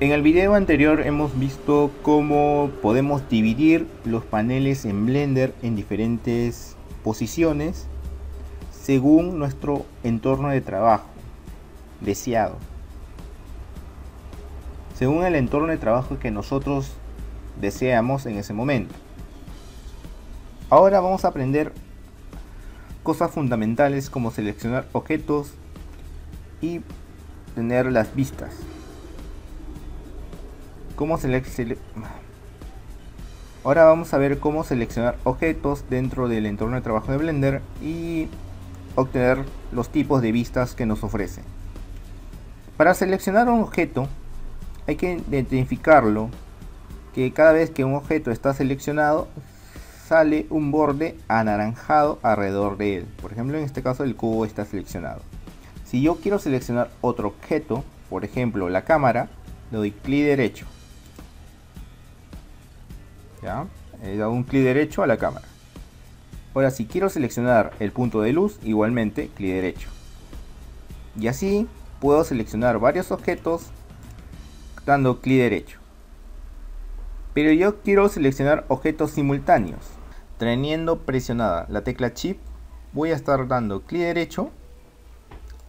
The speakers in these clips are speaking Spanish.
En el video anterior hemos visto cómo podemos dividir los paneles en Blender en diferentes posiciones según nuestro entorno de trabajo deseado. Según el entorno de trabajo que nosotros deseamos en ese momento. Ahora vamos a aprender cosas fundamentales como seleccionar objetos y tener las vistas. Ahora vamos a ver cómo seleccionar objetos dentro del entorno de trabajo de Blender y obtener los tipos de vistas que nos ofrece. Para seleccionar un objeto hay que identificarlo que cada vez que un objeto está seleccionado sale un borde anaranjado alrededor de él. Por ejemplo, en este caso el cubo está seleccionado. Si yo quiero seleccionar otro objeto, por ejemplo la cámara, le doy clic derecho. He dado un clic derecho a la cámara. Ahora si quiero seleccionar el punto de luz, igualmente clic derecho. Y así puedo seleccionar varios objetos dando clic derecho. Pero yo quiero seleccionar objetos simultáneos. Teniendo presionada la tecla Shift, voy a estar dando clic derecho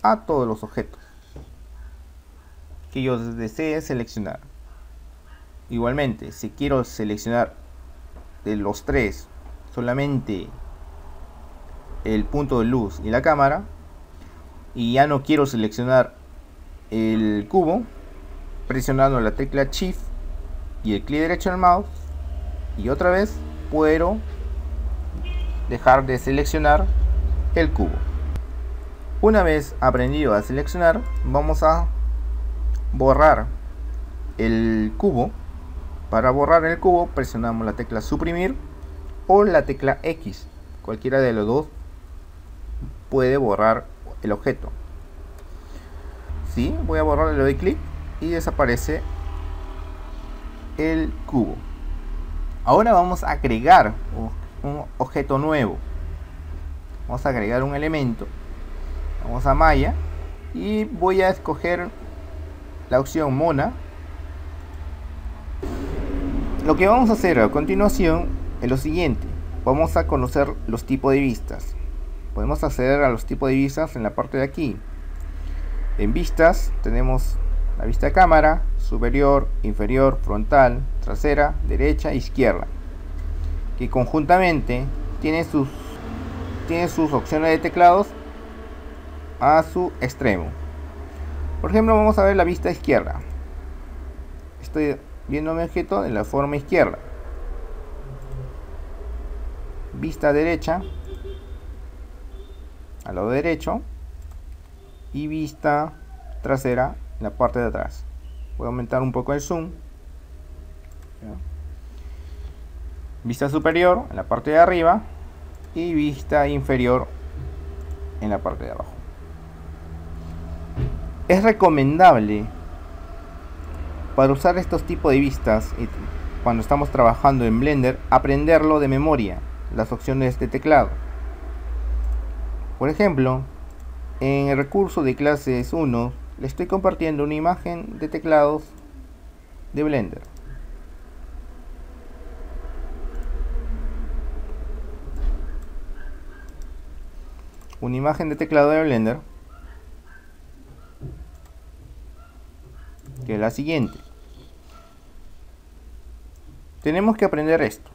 a todos los objetos que yo desee seleccionar. Igualmente, si quiero seleccionar de los tres solamente el punto de luz y la cámara y ya no quiero seleccionar el cubo presionando la tecla shift y el clic derecho del mouse y otra vez puedo dejar de seleccionar el cubo. Una vez aprendido a seleccionar, vamos a borrar el cubo. Para borrar el cubo presionamos la tecla suprimir o la tecla X. Cualquiera de los dos puede borrar el objeto. Si, voy a borrar, le doy clic y desaparece el cubo. Ahora vamos a agregar un objeto nuevo. Vamos a agregar un elemento. Vamos a Maya y voy a escoger la opción Mona. Lo que vamos a hacer a continuación es lo siguiente. Vamos a conocer los tipos de vistas. Podemos acceder a los tipos de vistas en la parte de aquí. En vistas tenemos la vista cámara, superior, inferior, frontal, trasera, derecha, izquierda que conjuntamente tiene sus, sus opciones de teclados a su extremo. Por ejemplo, vamos a ver la vista izquierda. Estoy viendo mi objeto en la forma izquierda. Vista derecha, al lado derecho. Y vista trasera en la parte de atrás. Voy a aumentar un poco el zoom. vista superior en la parte de arriba y vista inferior en la parte de abajo. Es recomendable para usar estos tipos de vistas cuando estamos trabajando en Blender aprenderlo de memoria, las opciones de teclado. Por ejemplo, en el recurso de clases 1 le estoy compartiendo una imagen de teclados de Blender. una imagen de teclado de Blender que es la siguiente. Tenemos que aprender esto.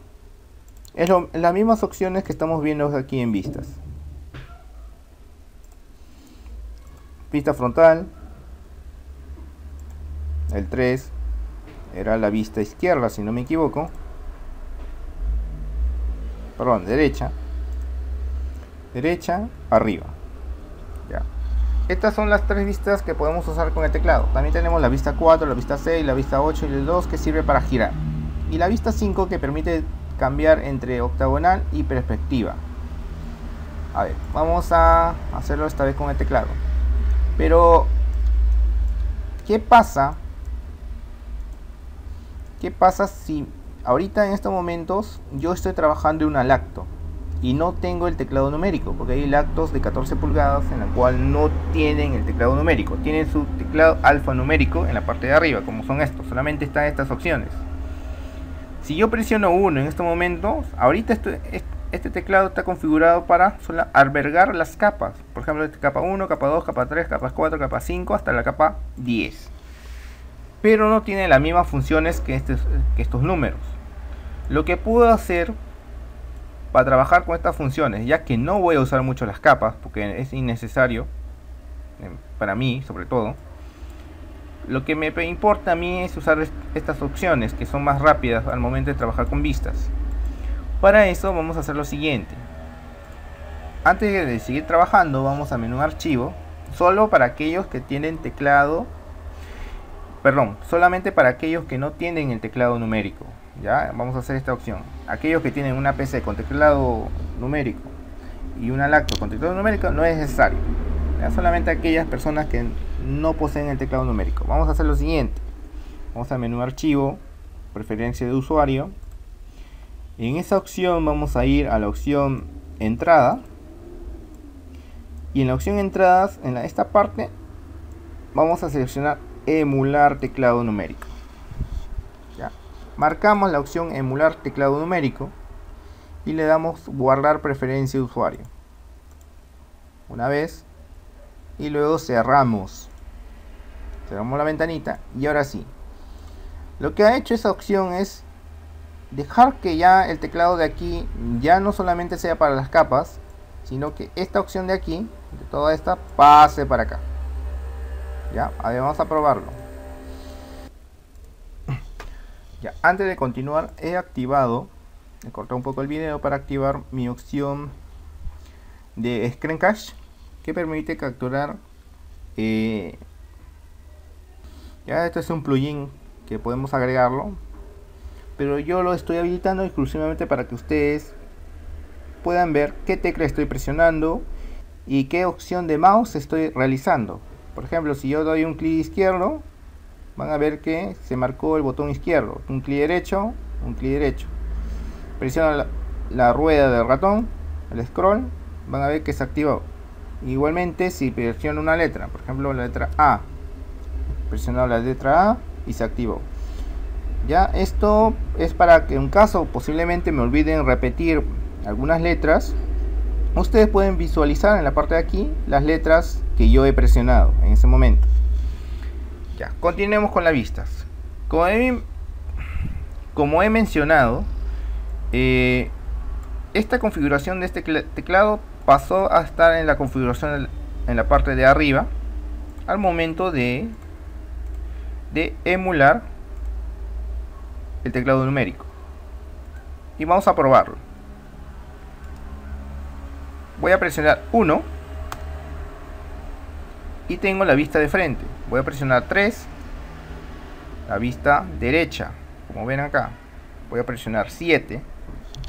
Es las mismas opciones que estamos viendo aquí en vistas. Vista frontal. El 3 era la vista izquierda si no me equivoco. Perdón derecha. Derecha, arriba. Estas son las tres vistas que podemos usar con el teclado. También tenemos la vista 4, la vista 6, la vista 8 y el 2 que sirve para girar. Y la vista 5 que permite cambiar entre octagonal y perspectiva. A ver, vamos a hacerlo esta vez con el teclado. Pero, ¿qué pasa? ¿Qué pasa si ahorita en estos momentos yo estoy trabajando en una lacto? Y no tengo el teclado numérico, porque hay lactos de 14 pulgadas en la cual no tienen el teclado numérico, tienen su teclado alfanumérico en la parte de arriba, como son estos, solamente están estas opciones. Si yo presiono 1 en este momento, ahorita este, este teclado está configurado para albergar las capas, por ejemplo, este capa 1, capa 2, capa 3, capa 4, capa 5, hasta la capa 10. Pero no tiene las mismas funciones que, este, que estos números. Lo que puedo hacer para trabajar con estas funciones, ya que no voy a usar mucho las capas, porque es innecesario, eh, para mí sobre todo, lo que me importa a mí es usar estas opciones, que son más rápidas al momento de trabajar con vistas. Para eso vamos a hacer lo siguiente. Antes de seguir trabajando, vamos a menú archivo, solo para aquellos que tienen teclado, perdón, solamente para aquellos que no tienen el teclado numérico. ¿Ya? Vamos a hacer esta opción. Aquellos que tienen una PC con teclado numérico y una lacto con teclado numérico no es necesario. Solamente aquellas personas que no poseen el teclado numérico. Vamos a hacer lo siguiente. Vamos a menú archivo, preferencia de usuario. En esa opción vamos a ir a la opción entrada. Y en la opción entradas, en esta parte, vamos a seleccionar emular teclado numérico marcamos la opción emular teclado numérico y le damos guardar preferencia de usuario. Una vez. Y luego cerramos. Cerramos la ventanita y ahora sí. Lo que ha hecho esa opción es dejar que ya el teclado de aquí ya no solamente sea para las capas sino que esta opción de aquí de toda esta pase para acá. Ya, a vamos a probarlo antes de continuar, he activado, he cortado un poco el video para activar mi opción de Screen Cache que permite capturar. Eh, ya, esto es un plugin que podemos agregarlo, pero yo lo estoy habilitando exclusivamente para que ustedes puedan ver qué tecla estoy presionando y qué opción de mouse estoy realizando. Por ejemplo, si yo doy un clic izquierdo, van a ver que se marcó el botón izquierdo, un clic derecho, un clic derecho. Presiona la, rueda del ratón, el scroll, van a ver que se activó. Igualmente si presiono una letra, por ejemplo la letra A, presiono la letra A y se activó. Ya esto es para que en caso posiblemente me olviden repetir algunas letras, ustedes pueden visualizar en la parte de aquí las letras que yo he presionado en ese momento. Continuemos con las vistas. Como he, como he mencionado, eh, esta configuración de este teclado pasó a estar en la configuración en la parte de arriba al momento de, de emular el teclado numérico. Y vamos a probarlo. Voy a presionar 1 y tengo la vista de frente. Voy a presionar 3, la vista derecha, como ven acá. Voy a presionar 7,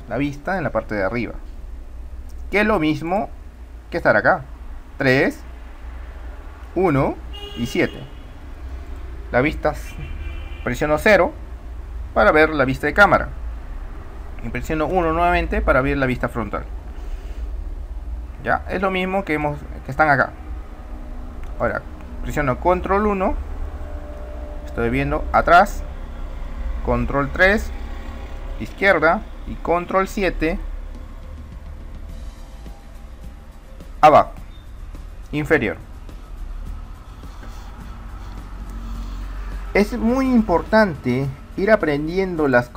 la vista en la parte de arriba. Que es lo mismo que estar acá. 3, 1 y 7. La vista presiono 0 para ver la vista de cámara. Y presiono 1 nuevamente para ver la vista frontal. Ya, es lo mismo que, hemos, que están acá. Ahora, presiono control 1. Estoy viendo atrás. Control 3. Izquierda. Y control 7. Abajo. Inferior. Es muy importante ir aprendiendo las,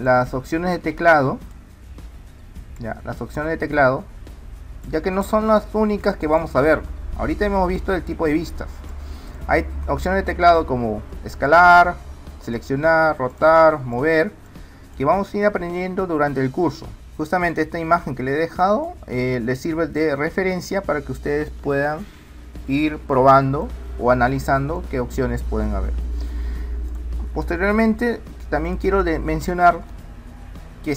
las opciones de teclado. Ya, las opciones de teclado. Ya que no son las únicas que vamos a ver Ahorita hemos visto el tipo de vistas. Hay opciones de teclado como escalar, seleccionar, rotar, mover, que vamos a ir aprendiendo durante el curso. Justamente esta imagen que le he dejado eh, les sirve de referencia para que ustedes puedan ir probando o analizando qué opciones pueden haber. Posteriormente también quiero mencionar que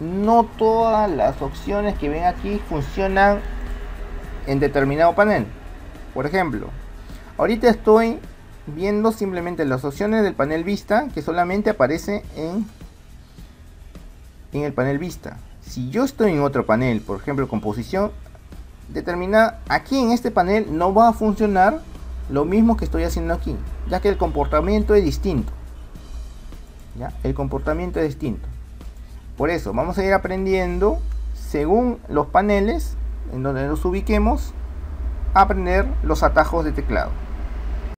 no todas las opciones que ven aquí funcionan en determinado panel. Por ejemplo, ahorita estoy viendo simplemente las opciones del panel vista que solamente aparece en, el panel vista. Si yo estoy en otro panel, por ejemplo composición, determina aquí en este panel no va a funcionar lo mismo que estoy haciendo aquí, ya que el comportamiento es distinto. ¿Ya? El comportamiento es distinto. Por eso vamos a ir aprendiendo según los paneles en donde nos ubiquemos, aprender los atajos de teclado.